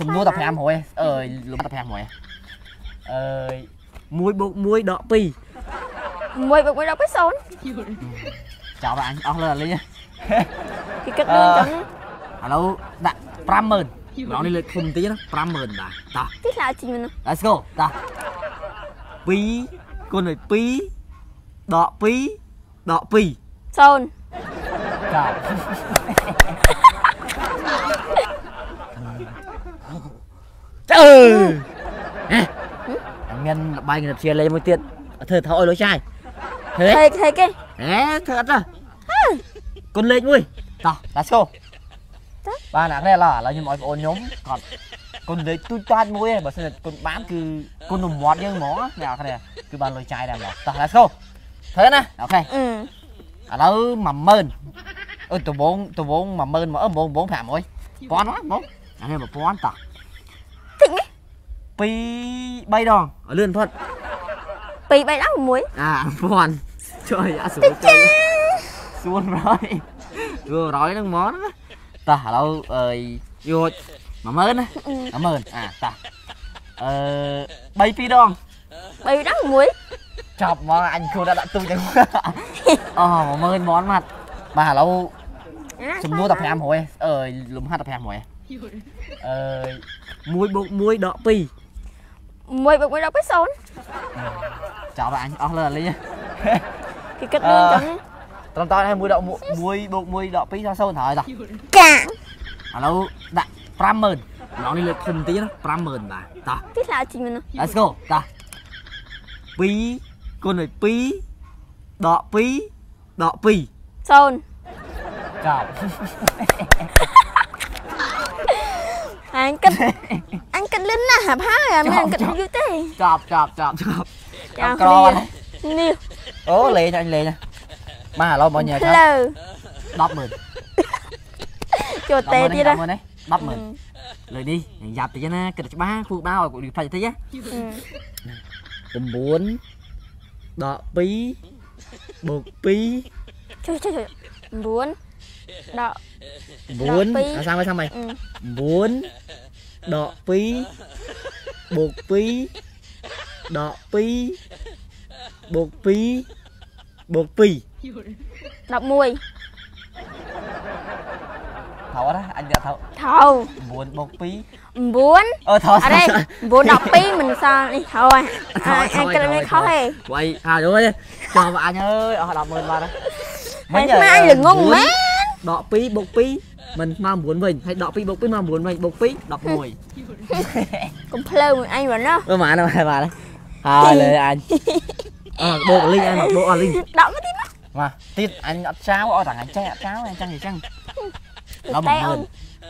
ចំនួនតែ500អើយលំតែ500អើយ1បូក1ដក2 1បូក1ដល់2 0ចាប់អញអស់លើអាលីងគេគិតលឿនចឹងឥឡូវដាក់50000ម្ដងនេះលើកធំតិចណា50000បាទតោះទីខ្លាជីមនុស្ស Let's go តោះ2គុណដោយ2ដក2ដក2 0ចា ប់អឺមានបាយងជាលេមួយទៀតធ្វើថោឲ្យលុយចាយហេហេហេគេហេធ្វើអត់ទេគុណលេខមួយតោះ Let's go បាទអ្នកនេះឥឡូវឥឡូវខ្ញុំឲ្យបងអូនខ្ញុំគាត់គុណលេខទូចតាចមួយឯងបើសិនគុណបានគឺគុណរង្វា 2 3ដងឲ្យលឿនផុត2 3ដល់6អា1000ជួយអាស្រួលទៅសួនរយយករយហ្នឹងហ្មងណាតោះឥឡូវអើយយក10000ណា10000អាតោះអឺ3 2ដង3ដល់6ចាប់មកអញគួរដាក់ដាក់ទូចឹងអូ10000មន់មកបាទឥឡូវចំនួនតែ500អើយលំហាត់តែ500អើយ1បូក1ដក2 1បូក1ដល់2 0ចាប់អញអស់លើអាលីងគេគិតលឿនចឹងត្រឹមតើឲ្យ1ដក1បូក1ដក2ដល់0ហើយតោះកាងឥឡូវដាក់50000ម្ដងនេះលើកធំតិចណា50000បាទតោះទីខ្លាជីមនុស្ស Let's go តោះ2គុណដោយ2ដក2ដក2 0ចាប់ អញគិតអញគិតលឿនណាស់ហាប់ហើយអត់មានគិតយូរទេចាប់ចាប់ចាប់ចាប់ចាំក្រគ្នាណានេះអូលេងអញលេងណាបាទឥឡូវបងញ៉ាំផ្ថាលូវ100,000ចូលតេទៀតណា100,000នេះ100,000លើនេះយ៉ាប់តិចណាគិតច្បាស់គូបោឲ្យគាត់ផ្លាច់តិចណា9ដក2បូក2ជួយជួយជួយ9 ដក9ពីរអាសាមឲ្យសាមឲ្យអឺ9ដក2បូក2ដក2បូក2បូក2 11ថោអត់អញដាក់ថោថោ9បូក2 9អឺថោអរេ9 12មិនសល់នេះថោហ่ะអញគិតមិនខុសទេវ៉ៃហាយអើយចាំអញអើយអស់100,000បា ត់ហើយហើយស្មានអញល្ងងមែនដក2បូក2មិនស្មើ9វិញហើយដក2បូក2ស្មើ9វិញបូក2 11កុំភ្លើមួយអញបងណាអឺម៉ានម៉ានហើយលើអញអើបូកលីងអញមកបូកអស់លីងដកមកទៀតណាមកទៀតអញអត់ចោលអត់តែអញចេះអត់ចោលអញចឹងអញ្ចឹងដល់តែអូន10000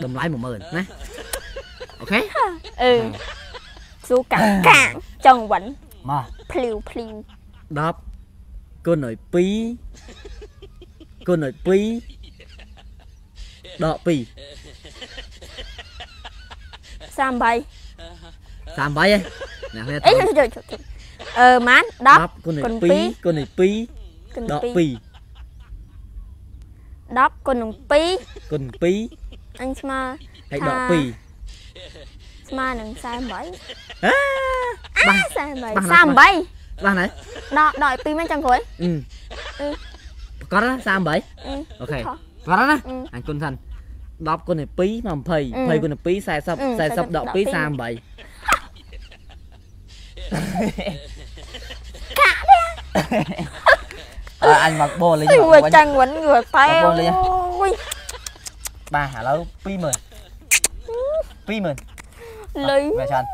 តម្លៃ10000ណាអូខេអឺស៊ូកាកាចង់វិញមកភ្លីវភ្លីវ10គុណឲ្យ2គុណឲ្យ2 ដក2 38 38ហ៎អ្នកនេះអីជួយជួយជួយអឺម៉ាន10 10គុណឲ្យគុណ2គុណឲ្យគុណ2ដក2 2 10គុណនឹង2គុណ2អញស្មើហើយដកថា2ស្មើនឹង48អាអាបាស48បាសណា38បាសណាដកដក2មែនចាំក្រោយអឺអឺប្រកាសណា38អឺអូខេខុសប្រកាសណាអឺអញគុណសិន 10គុណឲ្យ2មក20អឺ20គុណឲ្យ2 40អឺ40ដក2 40 38កាក់ទេអើអញមកបូលលេងអីមកវាវិញចាញ់វិញវាតែបងប្អូនលេងអូយបាទឥឡូវ20000 20000លុយវាចាន់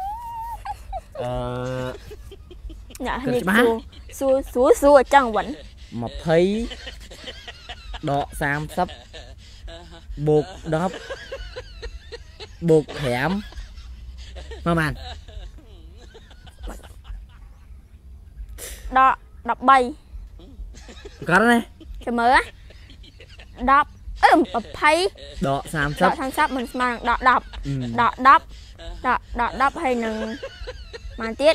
អឺអ្នកគិតនេះច្បាស់សួរសួរសួរអញ្ចឹងវិញ20ដក30 បូក10បូក5មកបានដក13ប្រកាសណាចាំមើលណា10អឺ20ដកដក30 30មិនស្មើនឹងដកអឺ10ដក10ដកដក10ហើយនឹងមកទៀត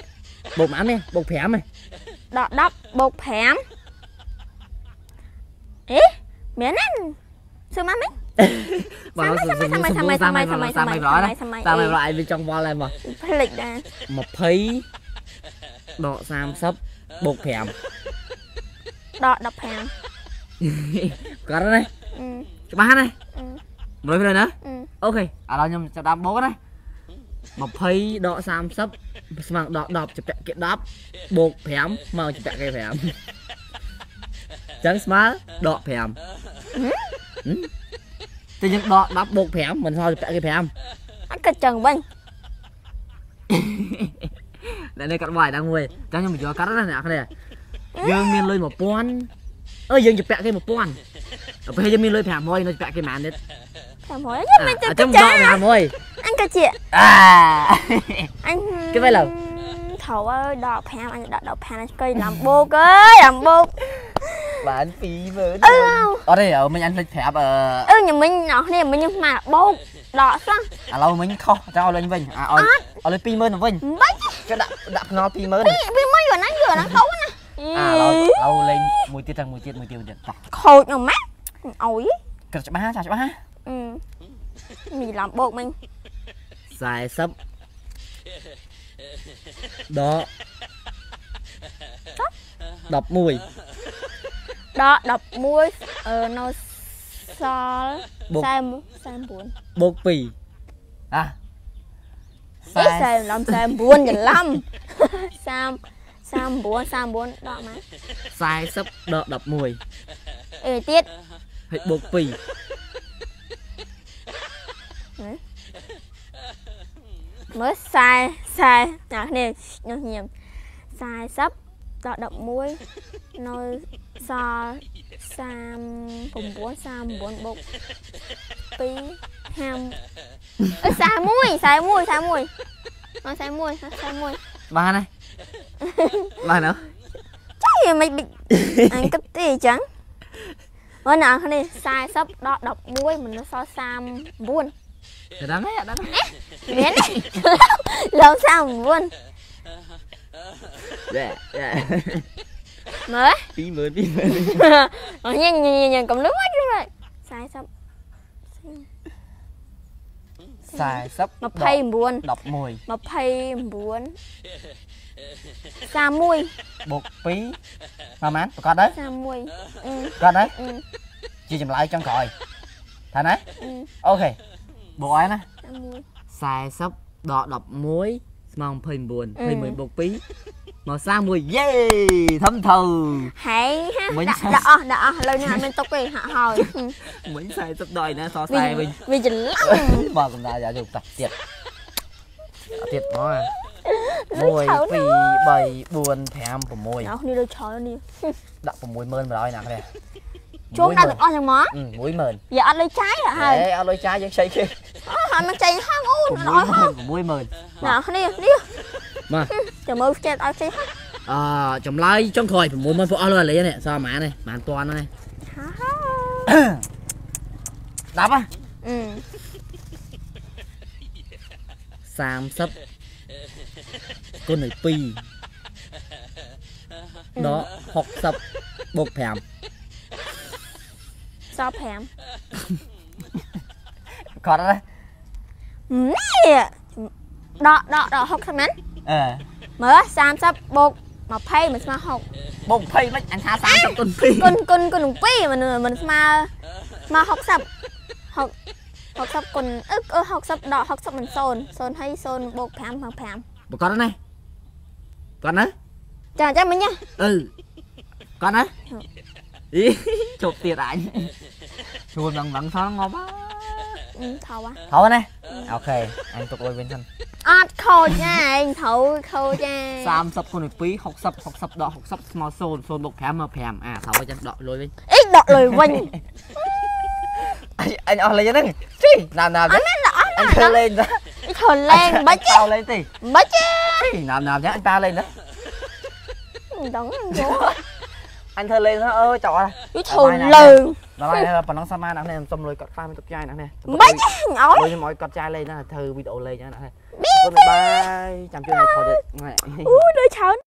បូកប៉ុន្មាននេះបូក5ហ៎ដក10បូក5អេមែនណាសួរមកមិញបើសុំសុំសម័យសម័យសម័យសម័យសម័យប្រអណាសម័យសាម័យប្រអឯងវាចង់វល់ហើយមកផ្លិចដែរ20ដក30បូក5ដក15គាត់ណាអឺច្បាស់ណាអឺមើលព្រៃណាអឺអូខេឥឡូវខ្ញុំចាប់ដើមបូកណា20ដក30ស្មើដក10ចពាក់គេ10បូក5មកចពាក់គេ5ចឹងស្មើដក5 តែយើងដក10បូក5មិនស្មើចពាក់គេ5អត់គិតចឹងវិញតែនេះកាត់វាយដល់មួយចឹងខ្ញុំបញ្យល់កាត់ណាអ្នកគ្នាយើងមានលុយ1000អើយយើងចពាក់គេ1000ដល់ពេលយើងមានលុយ500នៅចពាក់គេប៉ុន្មានទៀត500ខ្ញុំមិនអទៅញ្ចឹងចាដក500អញក៏ជាអាអញគេវិញឡើយត្រូវអើយដក5អញដកដក5អញស្គីឡាំបូកអើយឡាំបូក បាន20000អឺអត់ទេអឺមិញអញភ្លេចប្រាប់អឺអឺញ៉ាំមិញណោះនេះមិញខ្ញុំស្មានបូកដកសោះឥឡូវមិញខុសចាំឲ្យលេងវិញអាឲ្យឲ្យលេង20000ទៅវិញបាច់គេដាក់ដាក់ភ្នល់20000ពីពីមកយូរណាស់យូរណាស់ទៅណាអាឥឡូវឥឡូវលេងមួយទៀតទាំងមួយទៀតមួយទៀតមួយទៀតតោះខូចនោះម៉ាក់អុយគិតច្បាស់ចាស់ច្បាស់អឺមានឡាំបូកមិញ40ដក11 ដក11អឺនៅសល់បូក40 49បូក2អាអេ40ឡំ49ច្រឡំ30 39 39ដកមក40ដក11អេទៀតហើយបូក2មើលខ្សែខ្សែណាគ្នានោះញៀម40ដល់11នៅ សល់39 39បូក2 50អឺ41 41 41មក41 41បានហើយបានអត់ចៃមិនបិអញគិតទេអញ្ចឹងមើលណាគ្នា40ដល់11មិននៅសល់39ទៅដល់ហើយអត់ដល់មានទេឡើង39យ៉ាយ៉ា មើល20000 20000អញញញញកំលឹងមកជួយ40 40 29 11 29 31បូក2ប្រហែលប្រកាសដែរ31អឺប្រកាសដែរអឺជាចម្លើយចុងក្រោយថាណាអឺអូខេបូកអីណា31 40ដក11ស្មើ29អឺ21បូក2 មក31យេធំធៅហើយហាមិញដាក់ឆាដាក់អស់ដាក់អស់ឥឡូវនេះអត់មានទុកទេហាក់ហើយមិញ40ដកឯណាសរខ្សែវិញវាច្រឡំបើកំដៅយកតាទៀតទៀតមក1 2 3 4 5 6អស់នេះដូចច្រើននេះដាក់60000ម្ដងណាគ្នាជួងដាក់ទាំងអស់ចឹងមក10000វាអត់លុយចាយហ่ะហើយហេអត់លុយចាយយើងខ្ចីគេអស់ហើយមកចាយហាងអូនអស់ហើយ60000ណាគ្នានេះមក ចាំមើលចេះឲ្យចេះហើយអឺចម្លើយចុងក្រោយ60000ពួកអស់លុយលេនេះសល់ប៉ុន្មាននេះប៉ុន្មានតាន់ហ្នឹងហាហើយ10ហ៎អឺ30គុណនឹង2ដក60បូក5សល់5គាត់ណានេះដកដកដក60មែនអឺ មើល30បូក20មិនស្មើ6បូក20មិនអញថា30គុណ2គុណគុណគុណនឹង2មិនមិនស្មើស្មើ60 6 60គុណអឺអឺ60ដក60មិន0 0ហើយ0បូក5មក5បើគាត់ណាគាត់ណាចាចាំមិញណាអឺគាត់ណាអីជប់ទៀតអញជួលដល់ដល់សល់ងប់ហ៎អឺថោហ่ะហើយណាអូខេអញទុកលុយវិញសិន អត់ខូចណាឯងត្រូវខូចណា30គុណនឹង2 60 60ដក60ស្មើ0 0បូក5មក5អាត្រូវឲ្យចឹងដកលុយវិញអីដកលុយវិញអញអញអស់លេងហ្នឹងជីណាមណាមអត់មែនដកអស់អញណាធ្វើលេងទៅអីខូចលេងបាច់ទេតោលេងទេបាច់ទេជីណាមណាមចឹងអញប៉ាលេងទៅដឹងយោអញធ្វើលេងទៅអើយចោលយធូរលើងដល់ហើយប៉ុណ្ណឹងសាមាណាស់នេះសុំលុយគាត់ខ្លះមានទុកចាយណាស់នេះបាច់ទេឲ្យលុយខ្ញុំឲ្យគាត់ចាយលេងណាធ្វើវីដេអូលេងណាស់នេះ គុណបាយចាំជួយឲ្យខោទៀតអូដូចច្រើន